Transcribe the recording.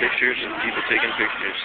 pictures and people taking pictures.